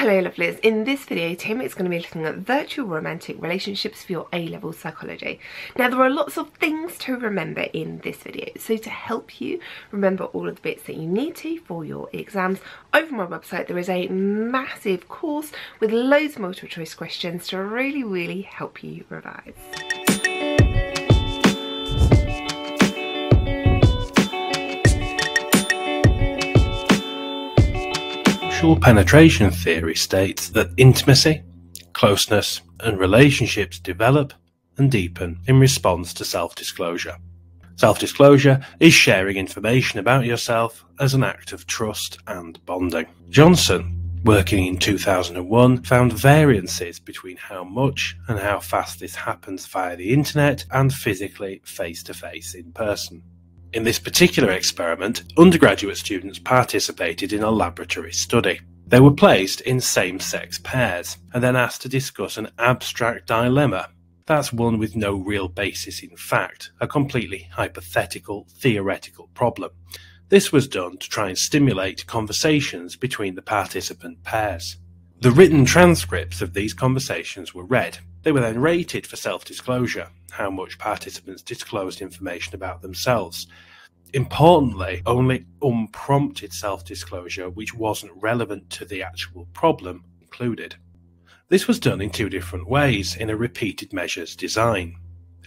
Hello lovelies, in this video Tim is going to be looking at virtual romantic relationships for your A-level psychology. Now there are lots of things to remember in this video, so to help you remember all of the bits that you need to for your exams, over my website there is a massive course with loads of multiple choice questions to really really help you revise. Social penetration theory states that intimacy, closeness, and relationships develop and deepen in response to self disclosure. Self disclosure is sharing information about yourself as an act of trust and bonding. Joinson, working in 2001, found variances between how much and how fast this happens via the internet and physically face to face in person. In this particular experiment, undergraduate students participated in a laboratory study. They were placed in same sex pairs and then asked to discuss an abstract dilemma. That's one with no real basis in fact, a completely hypothetical, theoretical problem. This was done to try and stimulate conversations between the participant pairs. The written transcripts of these conversations were read. They were then rated for self disclosure, how much participants disclosed information about themselves. Importantly, only unprompted self disclosure, which wasn't relevant to the actual problem, included. This was done in two different ways in a repeated measures design.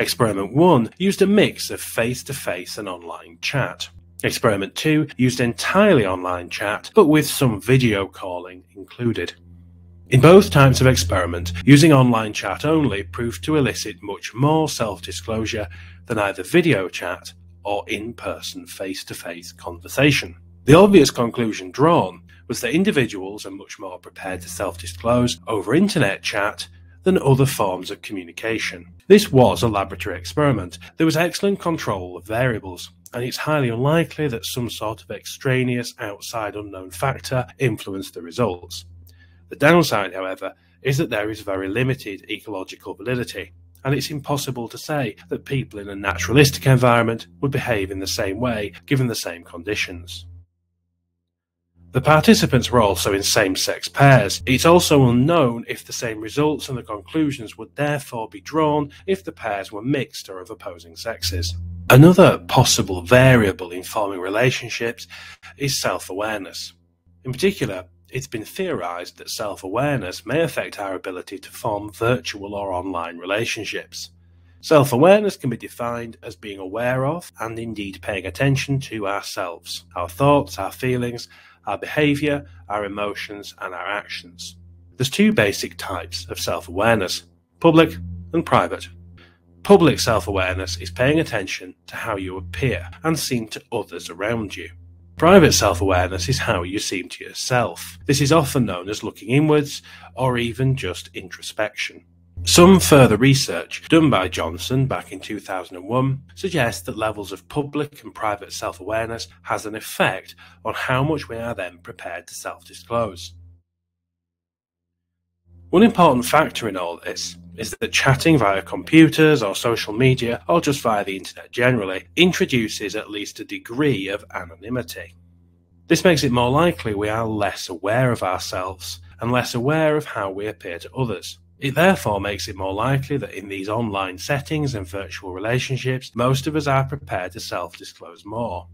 Experiment 1 used a mix of face to face and online chat. Experiment 2 used entirely online chat, but with some video calling included. In both types of experiment, using online chat only proved to elicit much more self-disclosure than either video chat or in-person face-to-face conversation. The obvious conclusion drawn was that individuals are much more prepared to self-disclose over internet chat than other forms of communication. This was a laboratory experiment. There was excellent control of variables, and it's highly unlikely that some sort of extraneous outside unknown factor influenced the results. The downside, however, is that there is very limited ecological validity, and it's impossible to say that people in a naturalistic environment would behave in the same way given the same conditions. The participants were also in same sex pairs. It's also unknown if the same results and the conclusions would therefore be drawn if the pairs were mixed or of opposing sexes. Another possible variable in forming relationships is self awareness. In particular, it's been theorized that self awareness may affect our ability to form virtual or online relationships. Self awareness can be defined as being aware of and indeed paying attention to ourselves, our thoughts, our feelings, our behavior, our emotions, and our actions. There's two basic types of self awareness public and private. Public self awareness is paying attention to how you appear and seem to others around you. Private self awareness is how you seem to yourself. This is often known as looking inwards or even just introspection. Some further research done by Joinson back in 2001 suggests that levels of public and private self awareness has an effect on how much we are then prepared to self disclose. One important factor in all this is that chatting via computers or social media, or just via the internet generally, introduces at least a degree of anonymity. This makes it more likely we are less aware of ourselves and less aware of how we appear to others. It therefore makes it more likely that in these online settings and virtual relationships, most of us are prepared to self disclose more.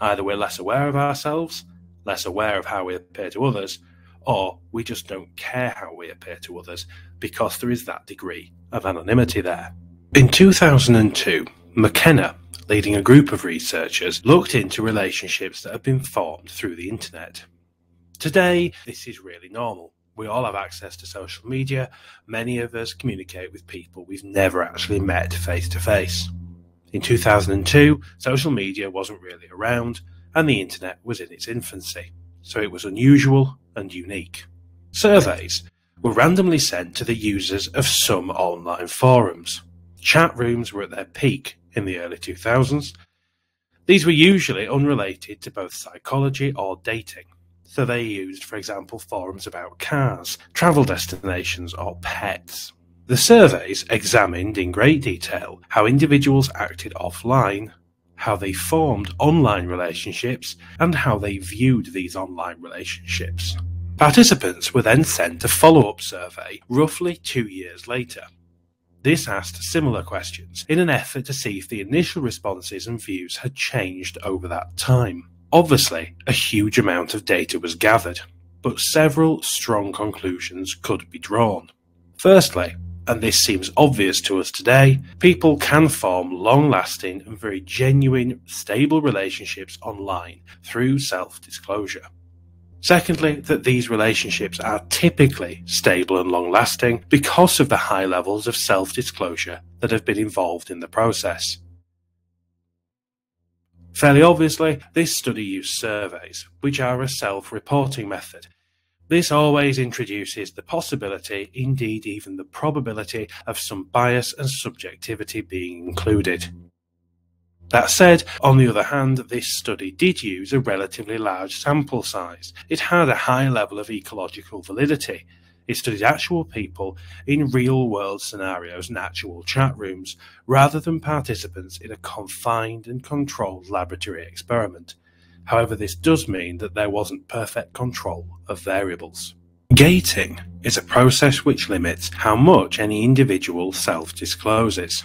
Either we're less aware of ourselves, less aware of how we appear to others, or we just don't care how we appear to others because there is that degree of anonymity there. In 2002, McKenna, leading a group of researchers, looked into relationships that have been formed through the internet. Today, this is really normal. We all have access to social media. Many of us communicate with people we've never actually met face to face. In 2002, social media wasn't really around, and the internet was in its infancy, so it was unusual and unique. Surveys were randomly sent to the users of some online forums. Chat rooms were at their peak in the early 2000s. These were usually unrelated to both psychology or dating. So they used, for example, forums about cars, travel destinations, or pets. The surveys examined in great detail how individuals acted offline, how they formed online relationships, and how they viewed these online relationships. Participants were then sent a follow up survey roughly two years later. This asked similar questions in an effort to see if the initial responses and views had changed over that time. Obviously, a huge amount of data was gathered, but several strong conclusions could be drawn. Firstly, and this seems obvious to us today, people can form long lasting and very genuine, stable relationships online through self disclosure. Secondly, that these relationships are typically stable and long lasting because of the high levels of self disclosure that have been involved in the process. Fairly obviously, this study used surveys, which are a self reporting method. This always introduces the possibility, indeed even the probability, of some bias and subjectivity being included. That said, on the other hand, this study did use a relatively large sample size. It had a high level of ecological validity. It studied actual people in real world scenarios and actual chat rooms, rather than participants in a confined and controlled laboratory experiment. However, this does mean that there wasn't perfect control of variables. Gating is a process which limits how much any individual self discloses.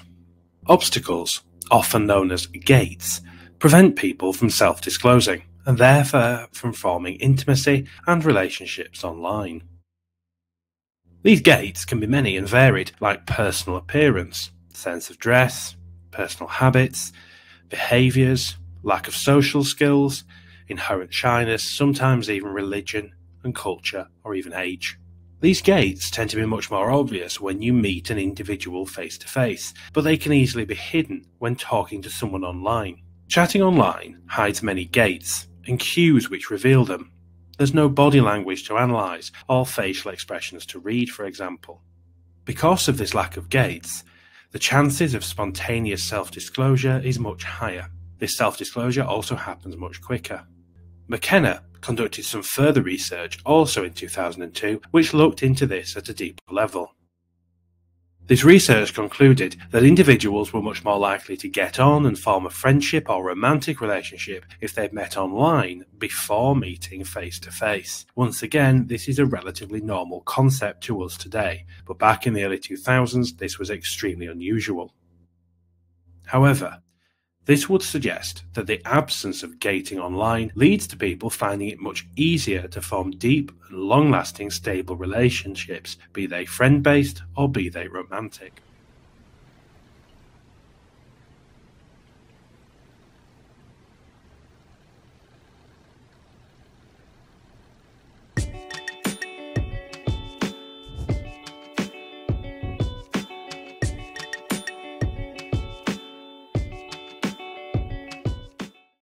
Obstacles often known as gates, prevent people from self disclosing and therefore from forming intimacy and relationships online. These gates can be many and varied, like personal appearance, sense of dress, personal habits, behaviours, lack of social skills, inherent shyness, sometimes even religion and culture, or even age. These gates tend to be much more obvious when you meet an individual face to face, but they can easily be hidden when talking to someone online. Chatting online hides many gates and cues which reveal them. There's no body language to analyse or facial expressions to read, for example. Because of this lack of gates, the chances of spontaneous self disclosure is much higher. This self disclosure also happens much quicker. McKenna conducted some further research also in 2002, which looked into this at a deeper level. This research concluded that individuals were much more likely to get on and form a friendship or romantic relationship if they'd met online before meeting face to face. Once again, this is a relatively normal concept to us today, but back in the early 2000s, this was extremely unusual. However, this would suggest that the absence of gating online leads to people finding it much easier to form deep and long lasting stable relationships, be they friend based or be they romantic.